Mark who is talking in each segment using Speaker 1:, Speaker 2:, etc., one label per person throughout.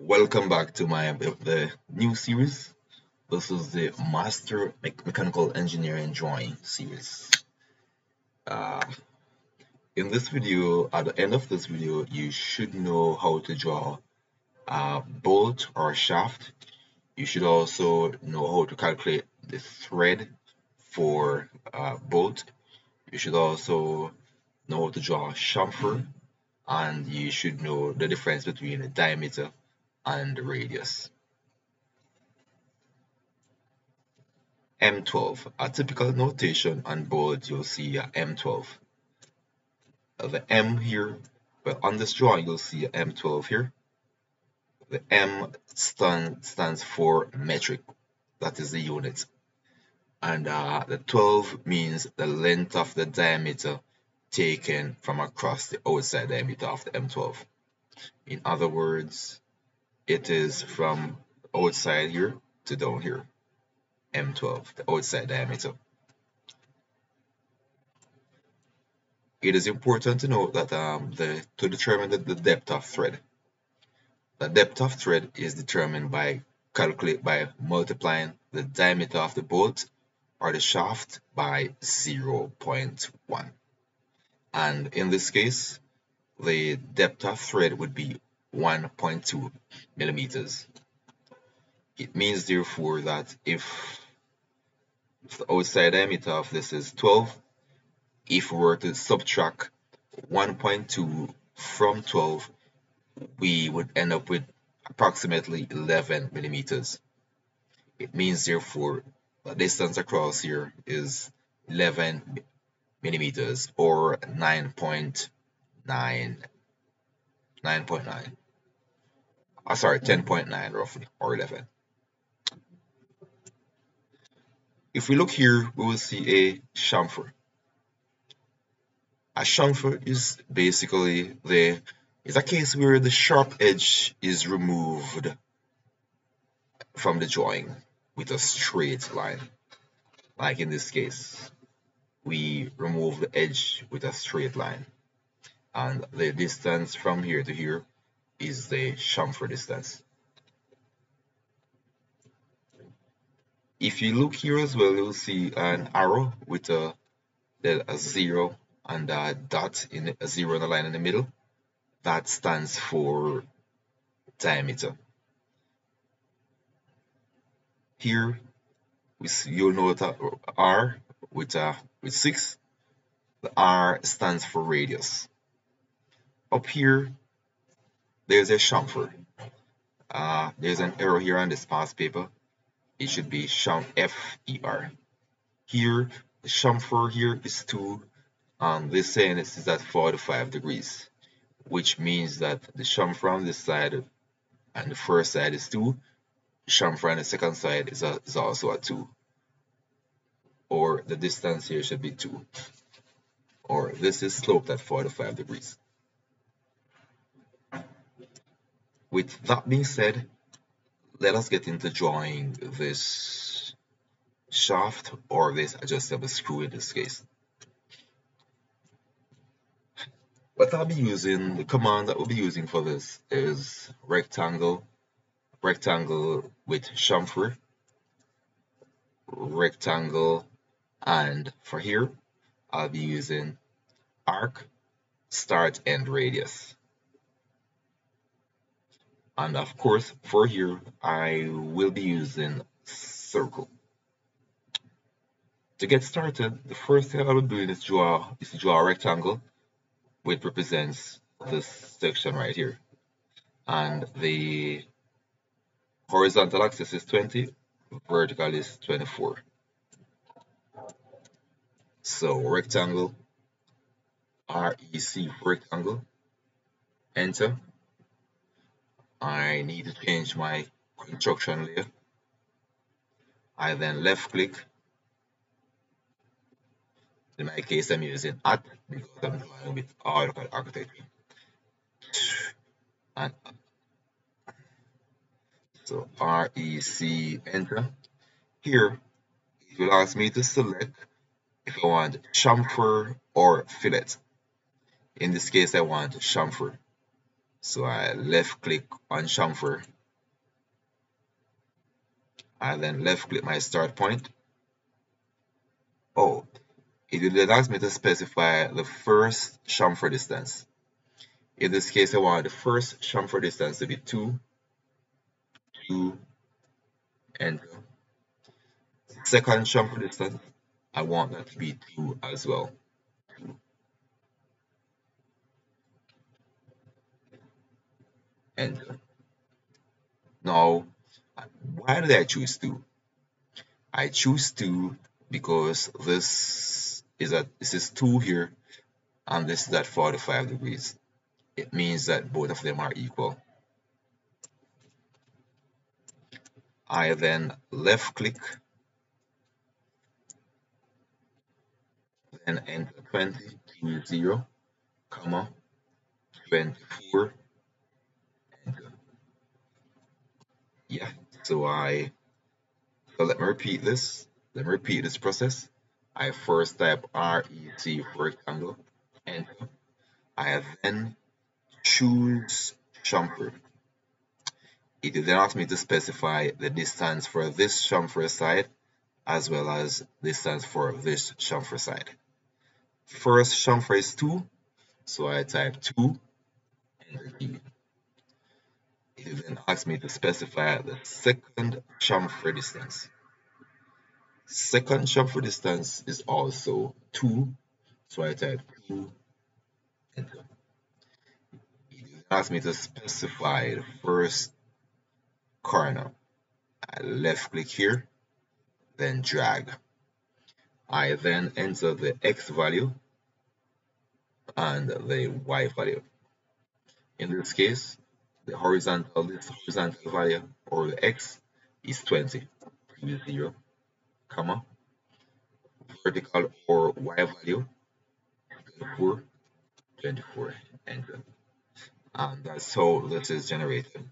Speaker 1: Welcome back to my the new series. This is the Master Me Mechanical Engineering Drawing series. Uh, in this video, at the end of this video, you should know how to draw a bolt or a shaft. You should also know how to calculate the thread for a bolt. You should also know how to draw a chamfer and you should know the difference between the diameter and radius. M12, a typical notation on board you'll see a M12. The M here, but on this drawing you'll see a M12 here. The M stand, stands for metric, that is the unit. And uh, the 12 means the length of the diameter taken from across the outside diameter of the M12. In other words, it is from outside here to down here, M12, the outside diameter. It is important to note that um, the, to determine the, the depth of thread, the depth of thread is determined by calculate by multiplying the diameter of the bolt or the shaft by 0.1 and in this case the depth of thread would be 1.2 millimeters. It means therefore that if, the outside diameter of this is 12 if we were to subtract 1.2 from 12 we would end up with approximately 11 millimeters. It means therefore the distance across here is 11 millimeters or 9.9 9.9 oh, ah, sorry 10.9 roughly or 11 if we look here we will see a chamfer. A chamfer is basically the is a case where the sharp edge is removed from the drawing with a straight line. Like in this case we remove the edge with a straight line and the distance from here to here is the chamfer distance. If you look here as well you'll see an arrow with a, a zero and a dot in a zero and a line in the middle. That stands for diameter. Here we see, you'll note R with a with 6 the R stands for radius up here there's a chamfer uh, there's an error here on this past paper. It should be cham F-E-R here the chamfer here is 2 and this saying is at 45 degrees which means that the chamfer on this side and the first side is 2 chamfer on the second side is, a, is also a 2 or the distance here should be 2 or this is sloped at 45 degrees with that being said let us get into drawing this shaft or this adjustable screw in this case. What I'll be using the command that we'll be using for this is rectangle rectangle with chamfer rectangle and for here I'll be using arc start and radius and of course for here I will be using circle. To get started the first thing I will do is draw is draw a rectangle which represents this section right here. And the horizontal axis is 20 vertical is 24 so rectangle, REC rectangle, enter. I need to change my construction layer. I then left click. In my case, I'm using at because I'm drawing with AutoCAD architecture. And so REC enter. Here, it will ask me to select if I want chamfer or fillet. In this case, I want chamfer. So I left click on chamfer. I then left click my start point. Oh, it will then ask me to specify the first chamfer distance. In this case, I want the first chamfer distance to be 2, 2, enter. Second chamfer distance, I want that to be 2 as well. Enter. Now, why did I choose to? I choose to because this is at this is 2 here and this is at 45 degrees. It means that both of them are equal. I then left click then enter 20 to 0 comma 24 enter. Yeah. So I so let me repeat this. Let me repeat this process. I first type REC for rectangle enter. I then choose chamfer. It then ask me to specify the distance for this chamfer side as well as distance for this chamfer side. First chamfer is 2, so I type 2, enter key. Will then ask me to specify the second chamfer distance. Second chamfer distance is also 2, so I type 2, enter. It will ask me to specify the first corner. I left click here, then drag. I then enter the X value and the Y value. In this case, the horizontal, this horizontal value or the X is 20, previous 0, comma, vertical or Y value, 24, 24, enter. And uh, that's how this is generated.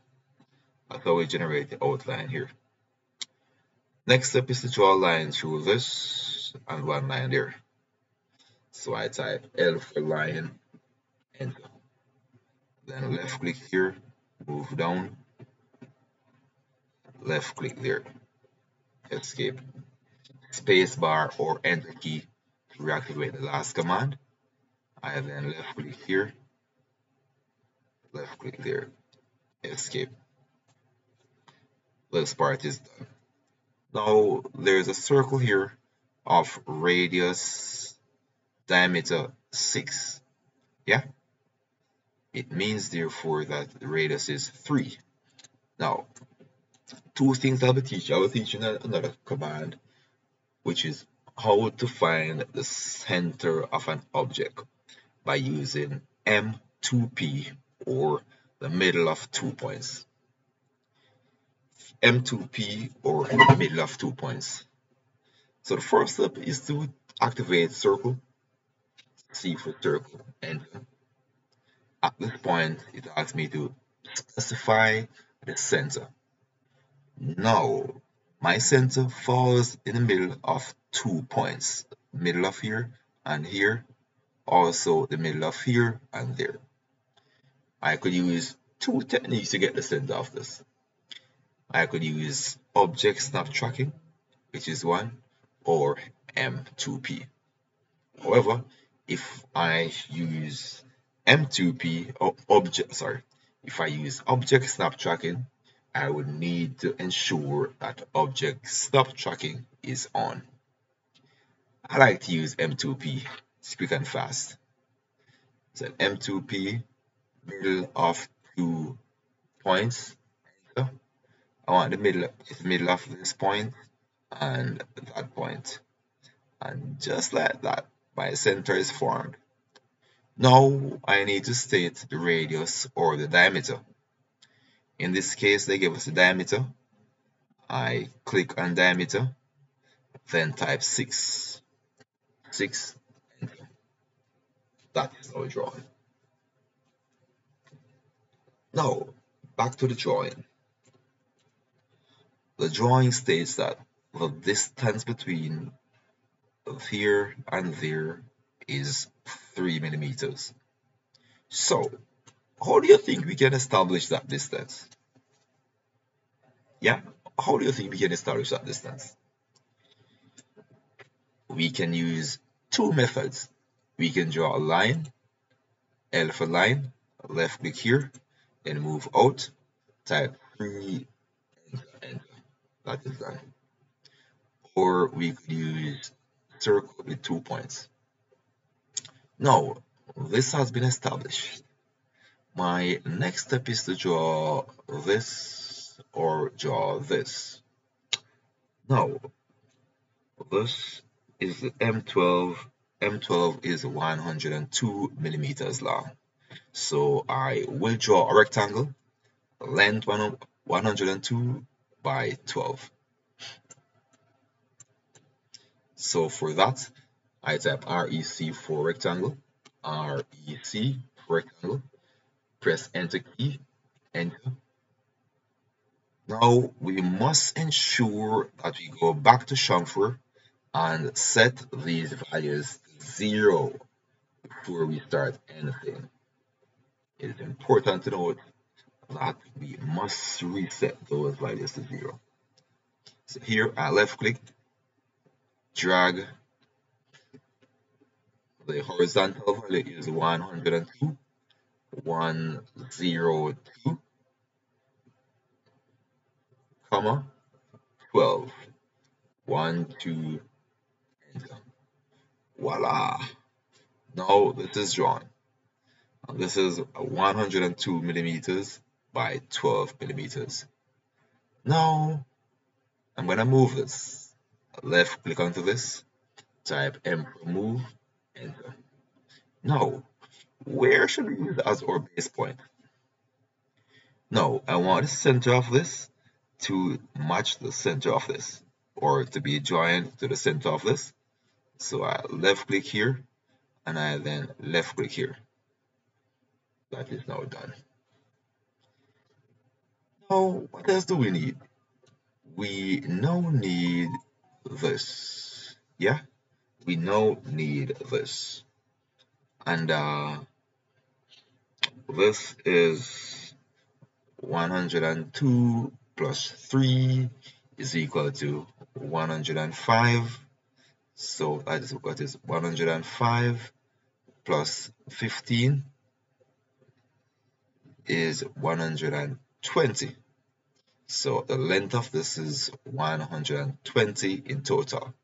Speaker 1: That's how we generate the outline here. Next step is to draw a line through this and one line there. So I type L for line, enter. Then left click here, move down, left click there, escape, space bar or enter key to reactivate the last command. I then left click here, left click there, escape this part is done. Now there's a circle here of radius diameter 6. Yeah? It means therefore that the radius is 3. Now, two things I'll teach you. I will teach you another command, which is how to find the center of an object by using M2P or the middle of two points. M2P or the middle of two points. So the first step is to activate circle, C for circle, and at this point it asks me to specify the center. Now my center falls in the middle of two points, middle of here and here, also the middle of here and there. I could use two techniques to get the center of this. I could use object snap tracking, which is one, or M2P. However, if I use M2P or object, sorry, if I use object snap tracking, I would need to ensure that object snap tracking is on. I like to use M2P, it's quick and fast. So M2P, middle of two points, I want the middle is middle of this point and that point and just like that my center is formed now I need to state the radius or the diameter. In this case they give us the diameter. I click on diameter then type 6 6 enter that is our drawing. Now back to the drawing. The drawing states that the distance between here and there is 3 millimeters. So, how do you think we can establish that distance? Yeah, how do you think we can establish that distance? We can use two methods. We can draw a line, alpha line, left click here, then move out, type 3, enter, enter. That is done. Or we could use circle with two points. Now, this has been established. My next step is to draw this or draw this. Now, this is the M12. M12 is 102 millimeters long. So I will draw a rectangle, length 102 by 12. So for that, I type REC for rectangle, REC for rectangle, press enter key, enter. Now we must ensure that we go back to chamfer and set these values to zero before we start anything. It is important to note that we must reset those values to zero. So here I left click, drag the horizontal value is 102 102 comma 12 1 2 enter voila. Now this is drawn this is 102 millimeters by 12 millimeters. Now I'm gonna move this. Left click onto this. Type M move now where should we use as our base point? No, I want the center of this to match the center of this, or to be joined to the center of this. So I left click here, and I then left click here. That is now done. Now, what else do we need? We now need this. Yeah, we now need this. And uh, this is 102 plus 3 is equal to 105 so that is what is 105 plus 15 is 120 so the length of this is 120 in total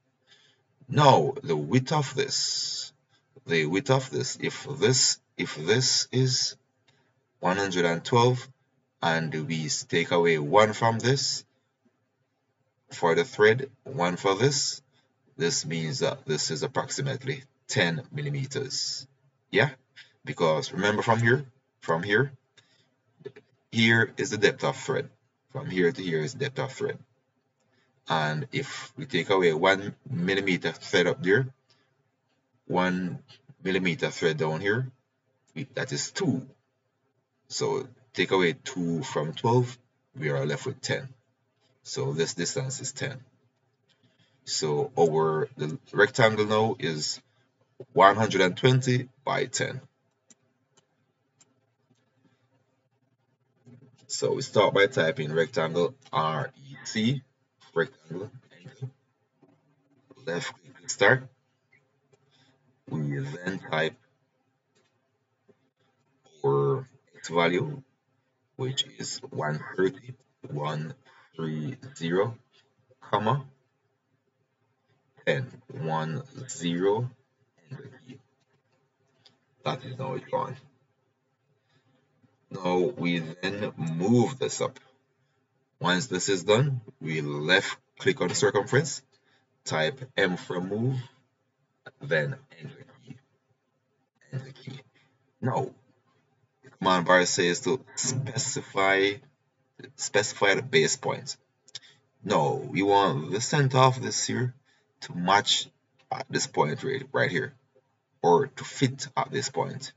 Speaker 1: now the width of this the width of this if this if this is 112 and we take away 1 from this for the thread 1 for this this means that this is approximately 10 millimeters. Yeah? Because remember from here from here here is the depth of thread. From here to here is depth of thread and if we take away one millimeter thread up there one millimeter thread down here that is two so take away 2 from 12, we are left with 10. So this distance is 10. So our the rectangle now is 120 by 10. So we start by typing rectangle REC, rectangle, left click start. We then type our x value which is 130 130 comma 10 1 0 that is now drawn now we then move this up once this is done we left click on circumference type M for move then enter key enter key now command bar says to specify specify the base point. No, we want the center of this here to match at this point right, right here or to fit at this point.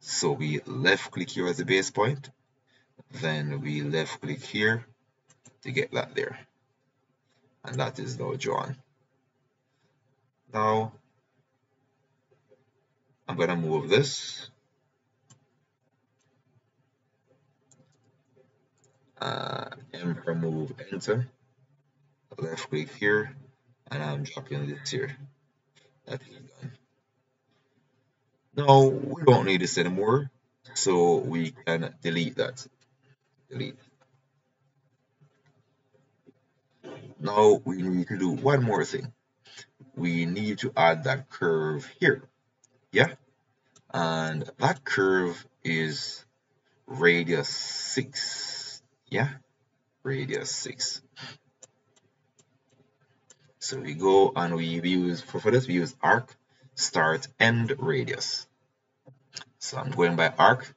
Speaker 1: So we left click here as the base point, then we left click here to get that there. And that is now drawn. Now I'm going to move this. Uh, M remove enter. Left click here and I'm dropping this here. That is done. Now we don't need this anymore so we can delete that now we need to do one more thing. We need to add that curve here. Yeah? And that curve is radius 6 yeah? Radius 6 so we go and we use for, for this we use arc start end radius. So I'm going by arc.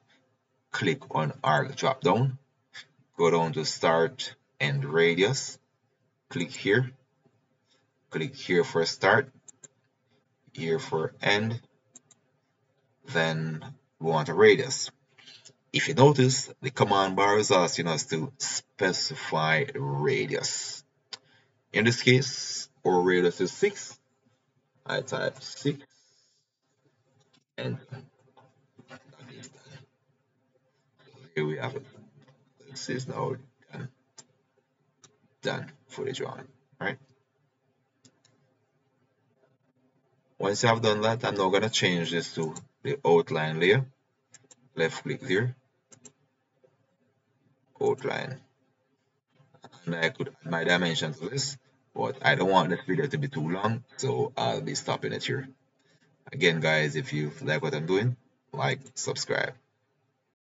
Speaker 1: Click on arc drop down go down to start and radius. Click here. Click here for start. Here for end. Then we want a radius. If you notice the command bar is asking us to specify radius. In this case our radius is 6 I type 6 and here we have it is now uh, done done for the drawing right? Once I've done that I'm now to change this to the outline layer. Left click there. Outline. And I could add my dimensions to this but I don't want this video to be too long so I'll be stopping it here. Again guys if you like what I'm doing like subscribe